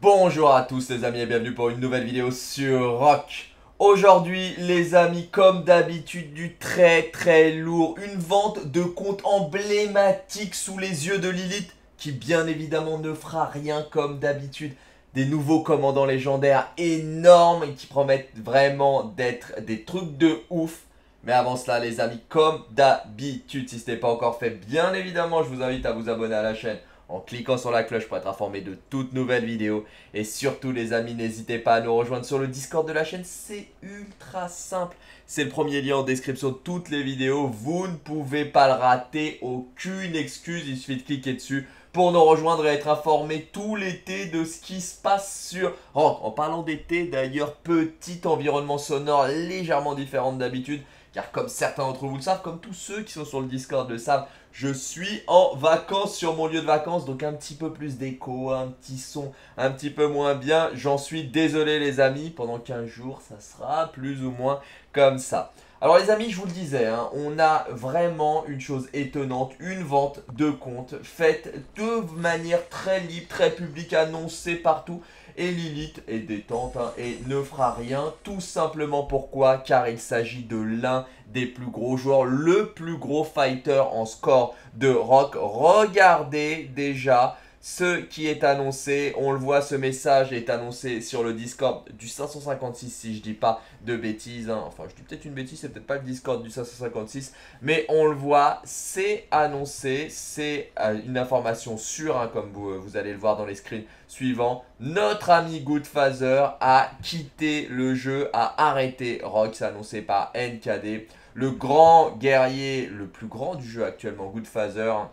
Bonjour à tous les amis et bienvenue pour une nouvelle vidéo sur Rock. Aujourd'hui les amis, comme d'habitude, du très très lourd. Une vente de compte emblématique sous les yeux de Lilith qui bien évidemment ne fera rien comme d'habitude. Des nouveaux commandants légendaires énormes et qui promettent vraiment d'être des trucs de ouf. Mais avant cela les amis, comme d'habitude, si ce n'est pas encore fait, bien évidemment je vous invite à vous abonner à la chaîne en cliquant sur la cloche pour être informé de toutes nouvelles vidéos. Et surtout les amis, n'hésitez pas à nous rejoindre sur le Discord de la chaîne, c'est ultra simple. C'est le premier lien en description de toutes les vidéos, vous ne pouvez pas le rater, aucune excuse, il suffit de cliquer dessus pour nous rejoindre et être informé tout l'été de ce qui se passe sur. En parlant d'été, d'ailleurs, petit environnement sonore légèrement différent d'habitude. Car comme certains d'entre vous le savent, comme tous ceux qui sont sur le Discord le savent, je suis en vacances sur mon lieu de vacances. Donc un petit peu plus d'écho, un petit son un petit peu moins bien. J'en suis désolé les amis. Pendant 15 jours, ça sera plus ou moins comme ça. Alors les amis, je vous le disais, hein, on a vraiment une chose étonnante, une vente de compte faite de manière très libre, très publique, annoncée partout. Et Lilith est détente hein, et ne fera rien. Tout simplement pourquoi? Car il s'agit de l'un des plus gros joueurs, le plus gros fighter en score de rock. Regardez déjà ce qui est annoncé. On le voit, ce message est annoncé sur le Discord du 556, si je dis pas de bêtises. Hein. Enfin, je dis peut-être une bêtise, c'est peut-être pas le Discord du 556. Mais on le voit, c'est annoncé. C'est euh, une information sûre, hein, comme vous, vous, allez le voir dans les screens suivants. Notre ami Goodfather a quitté le jeu, a arrêté. C'est annoncé par NKD. Le grand guerrier, le plus grand du jeu actuellement, Goodfather,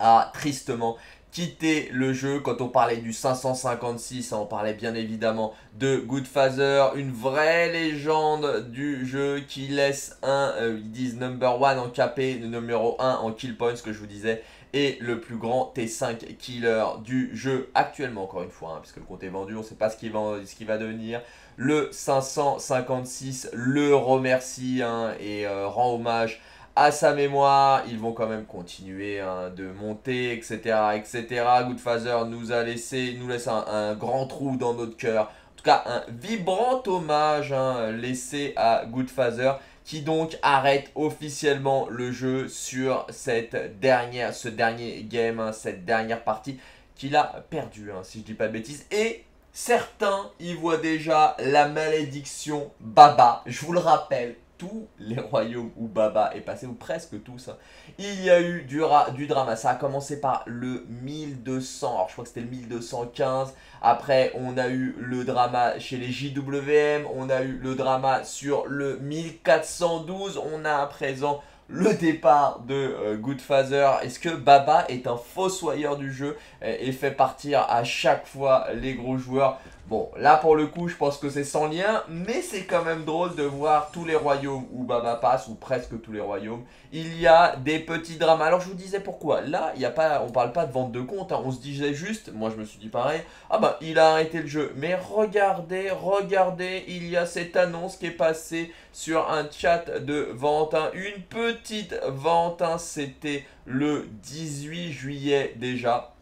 a tristement quitter le jeu. Quand on parlait du 556, on parlait bien évidemment de Goodfather, une vraie légende du jeu qui laisse un, euh, ils disent number one en KP, numéro 1 en kill points, ce que je vous disais, et le plus grand T5 killer du jeu actuellement, encore une fois, hein, puisque le compte est vendu, on ne sait pas ce qu'il va, ce va devenir. Le 556 le remercie hein, et euh, rend hommage à sa mémoire. Ils vont quand même continuer hein, de monter, etc. etc. Goodfather nous a laissé, nous laisse un, grand trou dans notre cœur. En tout cas, un vibrant hommage hein, laissé à Goodfather qui donc arrête officiellement le jeu sur cette dernière, ce dernier game, hein, cette dernière partie qu'il a perdu, si je dis pas de bêtises. Et certains y voient déjà la malédiction Baba. Je vous le rappelle, tous les royaumes où Baba est passé, ou presque tous. Hein. Il y a eu du, drama. Ça a commencé par le 1200, alors je crois que c'était le 1215. Après, on a eu le drama chez les JWM. On a eu le drama sur le 1412. On a à présent le départ de euh, Goodfather. Est-ce que Baba est un fossoyeur du jeu et fait partir à chaque fois les gros joueurs? Bon, là pour le coup, je pense que c'est sans lien, mais c'est quand même drôle de voir tous les royaumes où Baba passe, ou presque tous les royaumes. Il y a des petits dramas. Alors je vous disais pourquoi. Là, il y a pas, on parle pas de vente de compte, hein. on se disait juste, moi je me suis dit pareil, ah bah il a arrêté le jeu. Mais regardez, regardez, il y a cette annonce qui est passée sur un chat de vente. Hein. Une petite vente, hein. c'était le 18 juillet déjà.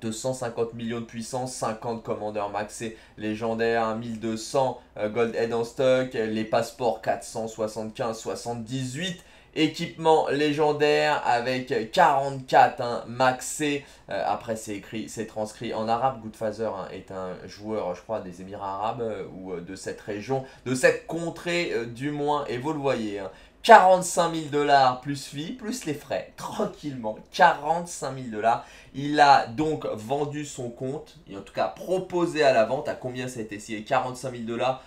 250 millions de puissance, 50 commandeurs maxés légendaires, 1200 euh, Gold Head en stock, les passeports 475, 78 équipements légendaires avec 44 hein, maxés. Euh, après, c'est écrit, c'est transcrit en arabe. Goodfather hein, est un joueur, je crois, des Émirats arabes euh, ou de cette région, de cette contrée du moins. Et vous le voyez, hein, 45 000 dollars plus vie, plus les frais, tranquillement, 45 000 dollars. Il a donc vendu son compte, et en tout cas proposé à la vente, à combien ça a été essayé 45 000 dollars.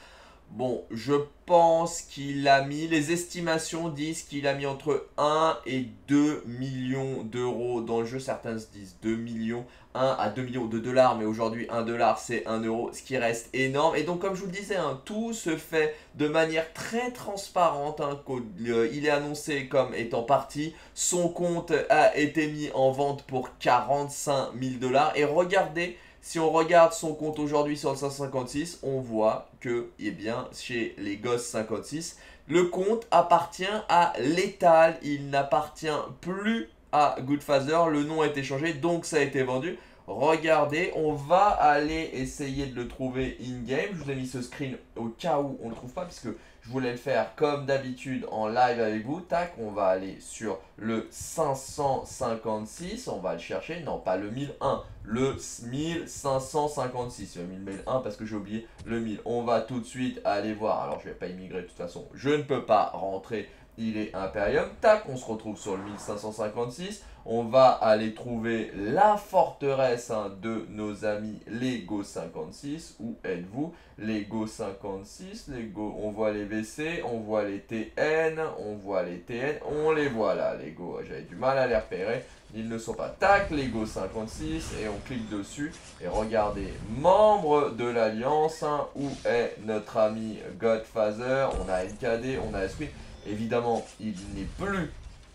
Bon, je pense qu'il a mis, les estimations disent qu'il a mis entre 1 et 2 millions d'euros dans le jeu. Certains se disent 2 millions, 1 à 2 millions de dollars, mais aujourd'hui 1 dollar c'est 1 euro, ce qui reste énorme. Et donc comme je vous le disais, hein, tout se fait de manière très transparente. Hein, euh, il est annoncé comme étant parti. Son compte a été mis en vente pour 45 000 dollars. Et regardez Si on regarde son compte aujourd'hui sur le 556, on voit que, eh bien, chez les Ghosts 56, le compte appartient à Lethal. Il n'appartient plus à Goodfather. Le nom a été changé, donc ça a été vendu. Regardez, on va aller essayer de le trouver in-game. Je vous ai mis ce screen au cas où on ne le trouve pas, puisque je voulais le faire comme d'habitude en live avec vous. Tac, on va aller sur le 556. On va le chercher. Non, pas le 1001, le 1556. Le 1001 parce que j'ai oublié le 1000. On va tout de suite aller voir. Alors, je ne vais pas immigrer de toute façon. Je ne peux pas rentrer il est Imperium. Tac, on se retrouve sur le 1556. On va aller trouver la forteresse hein, de nos amis Lego 56. Où êtes-vous? Lego 56, Lego, on voit les WC, on voit les TN, on voit les TN, on les voit là, Lego. J'avais du mal à les repérer. Ils ne sont pas. Tac, Lego 56, et on clique dessus. Et regardez, membre de l'Alliance, hein, où est notre ami Godfather? On a NKD, on a Esprit. Évidemment, il n'est plus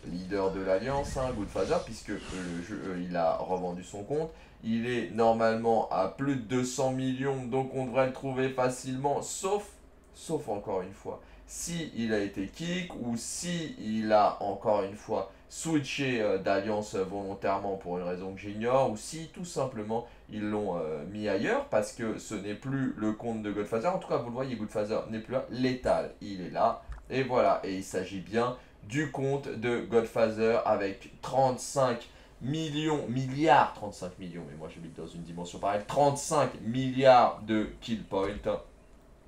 leader de l'Alliance, hein, Goodfather, puisque euh, il a revendu son compte. Il est normalement à plus de 200 millions, donc on devrait le trouver facilement, sauf, sauf encore une fois, si il a été kick ou si il a encore une fois switché euh, d'alliance volontairement pour une raison que j'ignore, ou si tout simplement ils l'ont euh, mis ailleurs parce que ce n'est plus le compte de Godfather. En tout cas, vous le voyez, Goodfather n'est plus là. Létal, il est là. Et voilà, et il s'agit bien du compte de Godfather avec 35 millions, milliards, 35 millions, mais moi j'habite dans une dimension pareille, 35 milliards de kill points.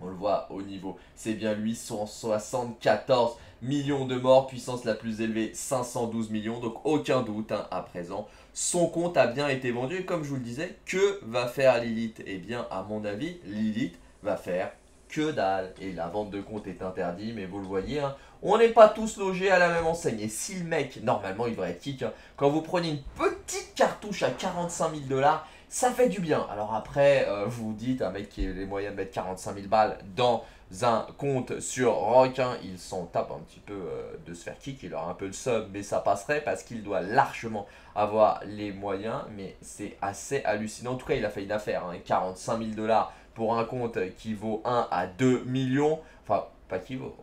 On le voit au niveau, c'est bien lui, 174 millions de morts, puissance la plus élevée, 512 millions, donc aucun doute hein, à présent. Son compte a bien été vendu et comme je vous le disais, que va faire Lilith? Eh bien, à mon avis, Lilith va faire que dalle. Et la vente de compte est interdite, mais vous le voyez, hein, on n'est pas tous logés à la même enseigne. Et si le mec, normalement, il devrait être kick, hein, quand vous prenez une petite cartouche à 45 000 dollars, ça fait du bien. Alors après, euh, vous dites, un mec qui a les moyens de mettre 45 000 balles dans un compte sur Rock, hein, il s'en tape un petit peu euh, de se faire kick, il aura un peu le sub, mais ça passerait parce qu'il doit largement avoir les moyens, mais c'est assez hallucinant. En tout cas, il a fait une affaire, 45 000 dollars pour un compte qui vaut 1 à 2 millions, enfin pas qui vaut,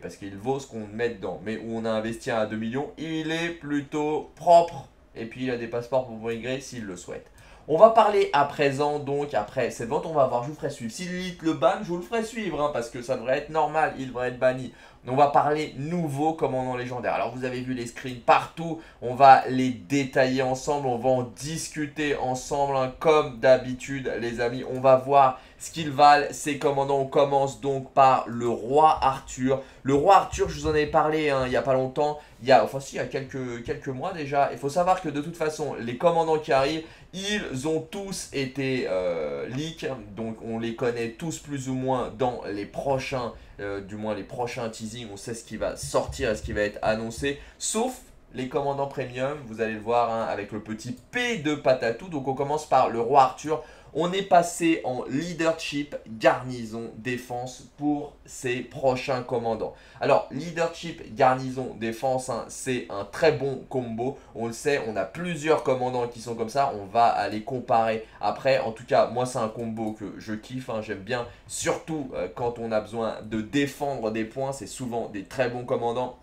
parce qu'il vaut ce qu'on met dedans, mais où on a investi 1 à 2 millions, il est plutôt propre, et puis il a des passeports pour migrer s'il le souhaite. On va parler à présent, donc, après cette vente, on va voir, je vous ferai suivre. Si Lilith le ban, je vous le ferai suivre, hein, parce que ça devrait être normal, il devrait être banni. On va parler nouveau commandant légendaire. Alors, vous avez vu les screens partout, on va les détailler ensemble, on va en discuter ensemble, hein, comme d'habitude, les amis. On va voir ce qu'ils valent, ces commandants. On commence donc par le roi Arthur. Le roi Arthur, je vous en ai parlé hein, il n'y a pas longtemps, il y a, enfin si, il y a quelques, mois déjà. Il faut savoir que de toute façon, les commandants qui arrivent, ils ont tous été euh, leaks, donc on les connaît tous plus ou moins dans les prochains, euh, du moins les prochains teasings, on sait ce qui va sortir et ce qui va être annoncé, sauf les commandants premium, vous allez le voir hein, avec le petit P de Patatou, donc on commence par le roi Arthur, on est passé en leadership, garnison, défense pour ces prochains commandants. Alors, leadership, garnison, défense, hein, c'est un très bon combo. On le sait, on a plusieurs commandants qui sont comme ça. On va aller comparer après. En tout cas, moi, c'est un combo que je kiffe. Hein. J'aime bien, surtout euh, quand on a besoin de défendre des points. C'est souvent des très bons commandants.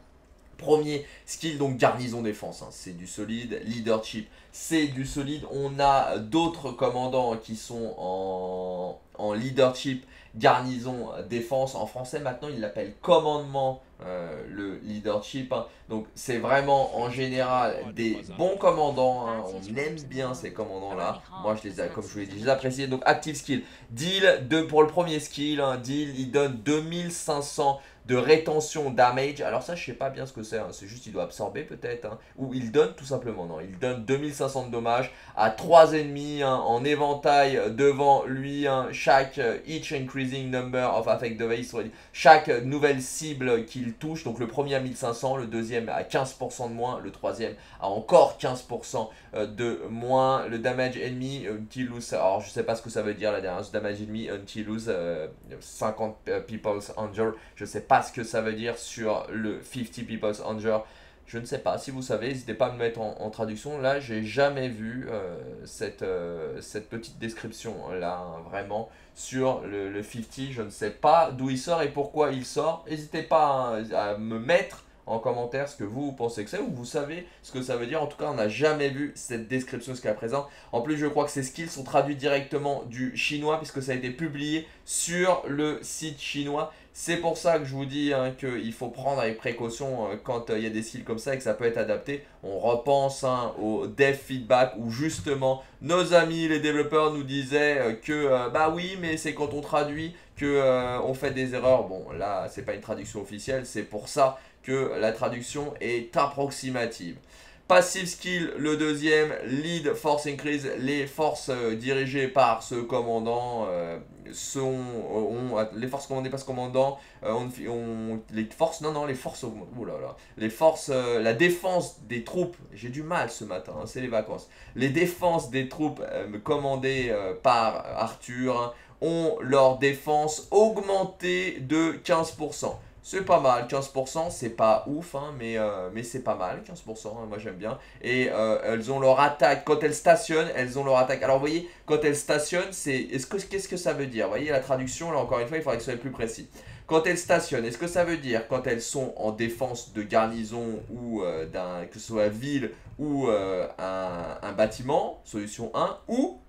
Premier skill, donc garnison défense, hein. c'est du solide. Leadership, c'est du solide. On a d'autres commandants qui sont en, en, leadership, garnison, défense. En français, maintenant, ils l'appellent commandement, euh, le leadership. Hein. Donc, c'est vraiment, en général, des bons commandants. Hein. On aime bien ces commandants-là. Moi, je les ai, comme je vous l'ai dit, je les apprécie. Donc, active skill. Deal, de, pour le premier skill, deal, il donne 2500 de rétention damage. Alors ça, je sais pas bien ce que c'est. Hein. C'est juste il doit absorber peut-être. Hein. Ou il donne tout simplement. Non, il donne 2500 de dommages à 3 ennemis hein, en éventail devant lui. chaque euh. Chaque nouvelle cible qu'il touche. Donc le premier à 1500, le deuxième à 15% de moins, le troisième à encore 15% euh, de moins. Le damage ennemi until lose. Alors je sais pas ce que ça veut dire la dernière. Damage ennemi until lose 50 people's injured. Je sais pas ce que ça veut dire sur le 50 People's Hunger. Je ne sais pas, si vous savez, n'hésitez pas à me mettre en, traduction. Là, j'ai jamais vu euh, cette, euh, cette petite description là, hein, vraiment, sur le, le 50. Je ne sais pas d'où il sort et pourquoi il sort. N'hésitez pas à me mettre en commentaire ce que vous, pensez que c'est ou vous savez ce que ça veut dire. En tout cas, on n'a jamais vu cette description jusqu'à présent. En plus, je crois que ces skills sont traduits directement du chinois puisque ça a été publié sur le site chinois. C'est pour ça que je vous dis hein, qu'il faut prendre avec précaution euh, quand euh, il y a des skills comme ça et que ça peut être adapté. On repense hein, au dev feedback où justement nos amis les développeurs nous disaient euh, que bah oui mais c'est quand on traduit que on fait des erreurs. Bon là c'est pas une traduction officielle, c'est pour ça que la traduction est approximative. Passive skill, le deuxième, lead force increase, les forces euh, dirigées par ce commandant euh, sont, euh, les forces commandées par ce commandant, on, les forces, non non, les forces augmentent, là les forces, la défense des troupes, j'ai du mal ce matin, hein, c'est les vacances, les défenses des troupes commandées par Arthur hein, ont leur défense augmentée de 15%. C'est pas mal, 15%, c'est pas ouf, hein, mais, euh, mais c'est pas mal, 15%, hein, moi j'aime bien. Et euh, elles ont leur attaque, quand elles stationnent, elles ont leur attaque. Alors vous voyez, quand elles stationnent, c'est est-ce que qu'est-ce que ça veut dire? Vous voyez la traduction, là encore une fois, il faudrait que ce soit plus précis. Quand elles stationnent, est-ce que ça veut dire quand elles sont en défense de garnison ou euh, d'un que ce soit ville ou un, un bâtiment, solution 1, ou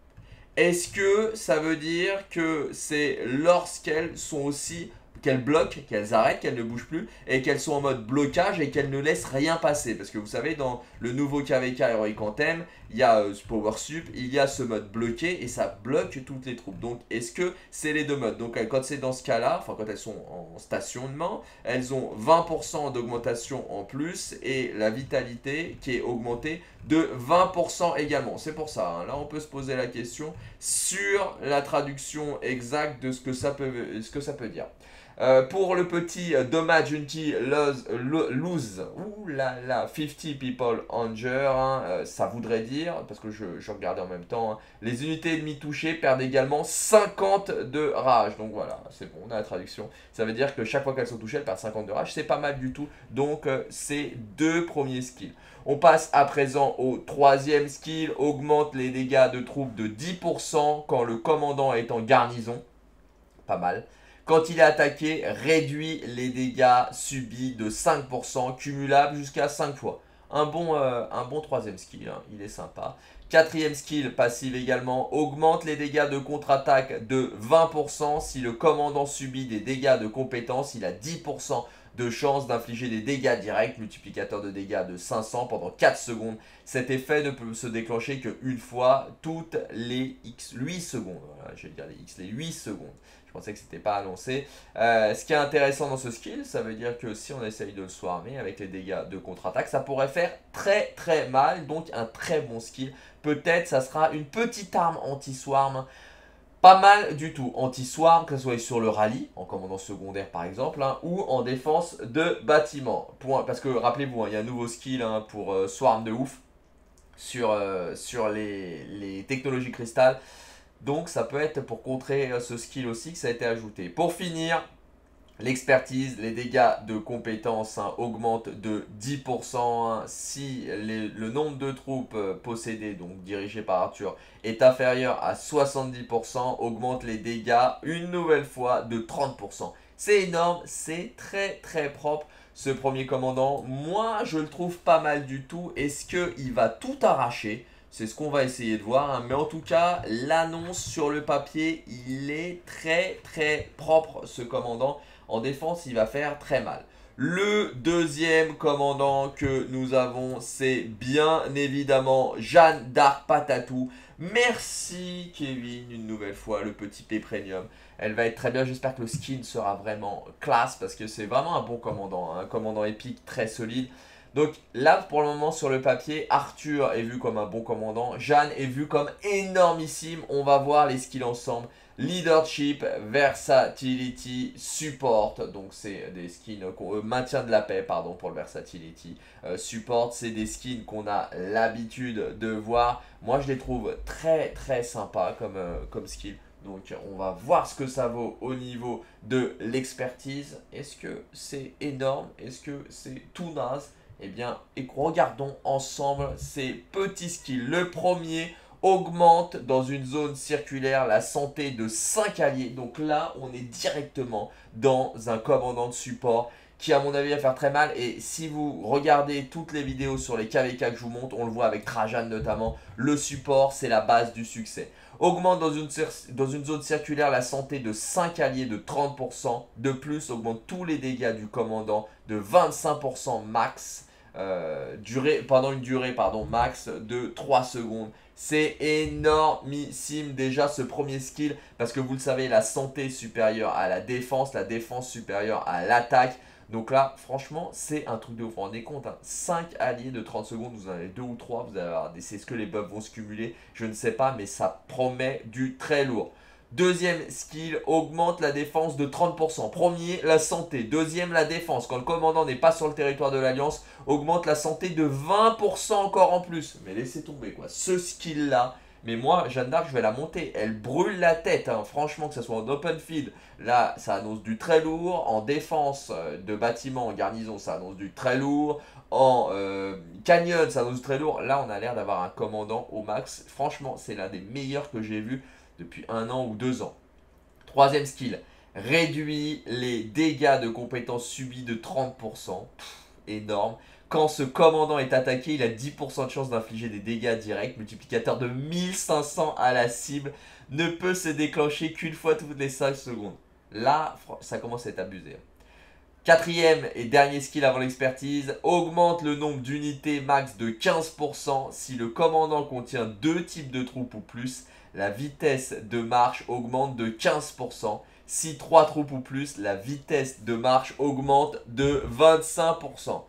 est-ce que ça veut dire que c'est lorsqu'elles sont aussi qu'elles bloquent, qu'elles arrêtent, qu'elles ne bougent plus et qu'elles sont en mode blocage et qu'elles ne laissent rien passer. Parce que vous savez, dans le nouveau KVK Heroic Anthem, il y a euh, Power Sup, il y a ce mode bloqué et ça bloque toutes les troupes. Donc est-ce que c'est les deux modes? Donc quand c'est dans ce cas-là, enfin quand elles sont en stationnement, elles ont 20% d'augmentation en plus et la vitalité qui est augmentée de 20% également. C'est pour ça, hein. là on peut se poser la question sur la traduction exacte de ce que ça peut, dire. Euh, pour le petit euh, dommage unity lose, lose ouh là là, 50 people injured, hein, euh, ça voudrait dire, parce que je, regardais en même temps, hein, les unités ennemies touchées perdent également 50 de rage. Donc voilà, c'est bon, on a la traduction. Ça veut dire que chaque fois qu'elles sont touchées, elles perdent 50 de rage. C'est pas mal du tout. Donc c'est deux premiers skills. On passe à présent au troisième skill, augmente les dégâts de troupes de 10% quand le commandant est en garnison. Pas mal. Quand il est attaqué, réduit les dégâts subis de 5%, cumulable jusqu'à 5 fois. Un bon, euh, un bon troisième skill, hein. il est sympa. Quatrième skill, passive également, augmente les dégâts de contre-attaque de 20%. Si le commandant subit des dégâts de compétence, il a 10% de chance d'infliger des dégâts directs, multiplicateur de dégâts de 500 pendant 4 secondes. Cet effet ne peut se déclencher qu'une fois toutes les X 8 secondes. Voilà, je vais dire les X, les 8 secondes. Je pensais que c'était pas annoncé. Euh, ce qui est intéressant dans ce skill, ça veut dire que si on essaye de le swarmer avec les dégâts de contre-attaque, ça pourrait faire très très mal. Donc un très bon skill. Peut-être ça sera une petite arme anti-swarm. Pas mal du tout. Anti-swarm, que ce soit sur le rallye, en commandant secondaire par exemple, hein, ou en défense de bâtiment. parce que rappelez-vous, hein, il y a un nouveau skill hein, pour euh, swarm de ouf sur, euh, sur les, les technologies cristal. Donc ça peut être pour contrer euh, ce skill aussi que ça a été ajouté. Pour finir, L'expertise, les dégâts de compétences hein, augmentent de 10% hein, si le nombre de troupes euh, possédées, donc dirigées par Arthur, est inférieur à 70%, augmente les dégâts une nouvelle fois de 30%. C'est énorme, c'est très très propre ce premier commandant. Moi, je le trouve pas mal du tout. Est-ce qu'il va tout arracher? C'est ce qu'on va essayer de voir. Hein. Mais en tout cas, l'annonce sur le papier, il est très très propre ce commandant. En défense, il va faire très mal. Le deuxième commandant que nous avons, c'est bien évidemment Jeanne d'Arc Patatou. Merci Kevin, une nouvelle fois, le petit P Premium. Elle va être très bien, j'espère que le skin sera vraiment classe parce que c'est vraiment un bon commandant, hein. un commandant épique très solide. Donc là, pour le moment, sur le papier, Arthur est vu comme un bon commandant. Jeanne est vu comme énormissime. On va voir les skills ensemble. Leadership, Versatility, Support. Donc c'est des skins, euh, maintien de la paix, pardon, pour le Versatility. Euh, support, c'est des skins qu'on a l'habitude de voir. Moi, je les trouve très très sympas comme, euh, comme skill. Donc on va voir ce que ça vaut au niveau de l'expertise. Est-ce que c'est énorme? Est-ce que c'est tout naze Eh bien, regardons ensemble ces petits skills. Le premier augmente dans une zone circulaire la santé de 5 alliés. Donc là, on est directement dans un commandant de support qui à mon avis va faire très mal. Et si vous regardez toutes les vidéos sur les KVK que je vous montre, on le voit avec Trajan notamment, le support c'est la base du succès. Augmente dans une, dans une zone circulaire la santé de 5 alliés de 30%. De plus, augmente tous les dégâts du commandant de 25% max. Euh, pendant une durée pardon, max de 3 secondes. C'est énormissime déjà ce premier skill parce que vous le savez, la santé supérieure à la défense, la défense supérieure à l'attaque. Donc là, franchement, c'est un truc de ouf. Vous vous rendez compte, 5 hein. alliés de 30 secondes, vous en avez 2 ou 3, vous allez avoir des... C'est ce que les buffs vont se cumuler, je ne sais pas, mais ça promet du très lourd. Deuxième skill, augmente la défense de 30%. Premier, la santé. Deuxième, la défense. Quand le commandant n'est pas sur le territoire de l'Alliance, augmente la santé de 20% encore en plus. Mais laissez tomber quoi. Ce skill-là, mais moi, Jeanne d'Arc, je vais la monter. Elle brûle la tête, hein. franchement, que ce soit en open field. Là, ça annonce du très lourd. En défense euh, de bâtiment, en garnison, ça annonce du très lourd. En euh, canyon, ça annonce du très lourd. Là, on a l'air d'avoir un commandant au max. Franchement, c'est l'un des meilleurs que j'ai vu depuis un an ou deux ans. Troisième skill, réduit les dégâts de compétences subis de 30%. énorme. Quand ce commandant est attaqué, il a 10% de chance d'infliger des dégâts directs. Multiplicateur de 1500 à la cible. Ne peut se déclencher qu'une fois toutes les 5 secondes. Là, ça commence à être abusé. Quatrième et dernier skill avant l'expertise, augmente le nombre d'unités max de 15% si le commandant contient deux types de troupes ou plus la vitesse de marche augmente de 15%. Si 3 troupes ou plus, la vitesse de marche augmente de 25%.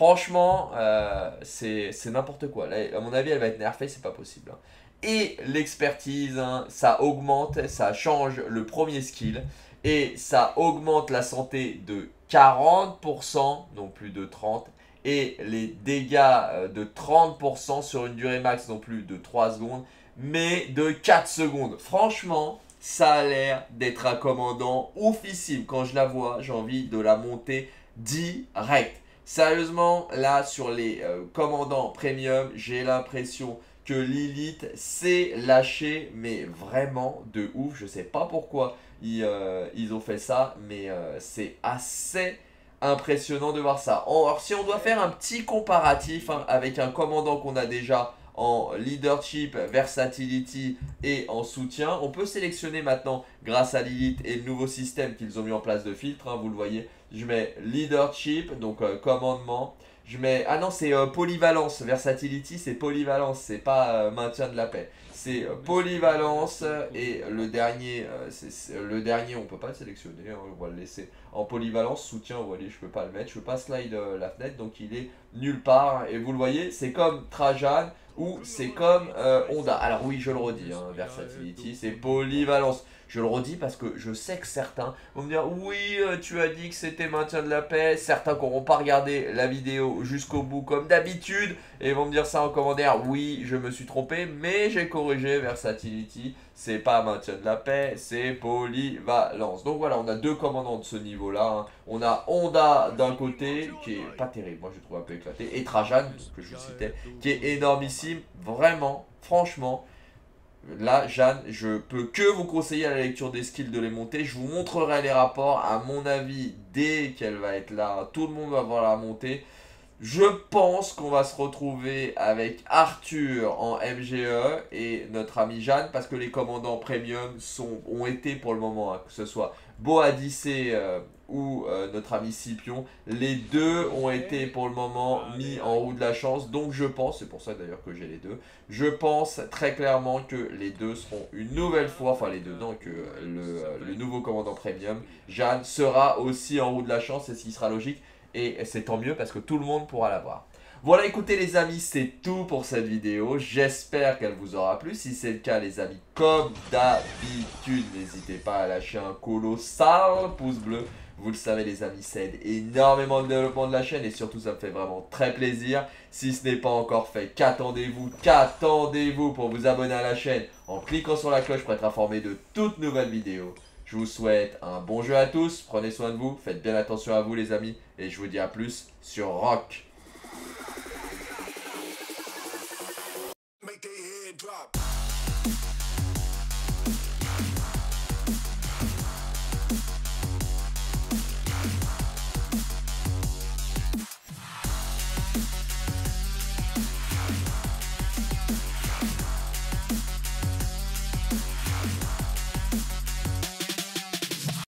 Franchement, euh, c'est n'importe quoi. à mon avis, elle va être nerfée, c'est pas possible. Hein. Et l'expertise, hein, ça augmente, ça change le premier skill. Et ça augmente la santé de 40%, non plus de 30%. Et les dégâts euh, de 30% sur une durée max, non plus de 3 secondes mais de 4 secondes. Franchement, ça a l'air d'être un commandant oufissime. Quand je la vois, j'ai envie de la monter direct. Sérieusement, là, sur les euh, commandants premium, j'ai l'impression que Lilith s'est lâché, mais vraiment de ouf. Je sais pas pourquoi ils, euh, ont fait ça, mais euh, c'est assez impressionnant de voir ça. Alors, si on doit faire un petit comparatif hein, avec un commandant qu'on a déjà en leadership, versatility et en soutien. On peut sélectionner maintenant, grâce à Lilith et le nouveau système qu'ils ont mis en place de filtre, hein, vous le voyez, je mets leadership, donc euh, commandement. Je mets, ah non, c'est euh, polyvalence, versatility, c'est polyvalence, c'est pas euh, maintien de la paix. C'est polyvalence et le dernier, c'est le dernier, on peut pas le sélectionner, hein, on va le laisser en polyvalence, soutien, vous voyez, je peux pas le mettre, je peux pas slide la fenêtre, donc il est nulle part. Et vous le voyez, c'est comme Trajan, ou c'est comme euh, Honda. Alors oui, je le redis, hein, versatility, c'est polyvalence. Je le redis parce que je sais que certains vont me dire oui, euh, tu as dit que c'était maintien de la paix. Certains qui n'auront pas regardé la vidéo jusqu'au bout comme d'habitude et vont me dire ça en commentaire. Oui, je me suis trompé, mais j'ai corrigé versatility. C'est pas maintien de la paix, c'est polyvalence. Donc voilà, on a deux commandants de ce niveau-là. Hein. On a Honda d'un côté, qui est pas terrible, moi je trouve un peu éclaté, et Trajan, que je citais, qui est énormissime. Vraiment, franchement, Là, Jeanne, je peux que vous conseiller à la lecture des skills de les monter. Je vous montrerai les rapports. À mon avis, dès qu'elle va être là, tout le monde va voir la monter. Je pense qu'on va se retrouver avec Arthur en MGE et notre ami Jeanne parce que les commandants premium sont, ont été pour le moment, hein, que ce soit Boadicée euh, ou euh, notre ami Scipion, les deux ont été pour le moment mis en roue de la chance. Donc je pense, c'est pour ça d'ailleurs que j'ai les deux, je pense très clairement que les deux seront une nouvelle fois, enfin les deux, non, que le, le nouveau commandant premium, Jeanne, sera aussi en roue de la chance, c'est ce qui sera logique. Et c'est tant mieux parce que tout le monde pourra la voir. Voilà, écoutez les amis, c'est tout pour cette vidéo. J'espère qu'elle vous aura plu. Si c'est le cas, les amis, comme d'habitude, n'hésitez pas à lâcher un colossal pouce bleu. Vous le savez les amis, ça aide énormément le développement de la chaîne et surtout ça me fait vraiment très plaisir. Si ce n'est pas encore fait, qu'attendez-vous Qu'attendez-vous pour vous abonner à la chaîne en cliquant sur la cloche pour être informé de toutes nouvelles vidéos je vous souhaite un bon jeu à tous, prenez soin de vous, faites bien attention à vous les amis, et je vous dis à plus sur Rock.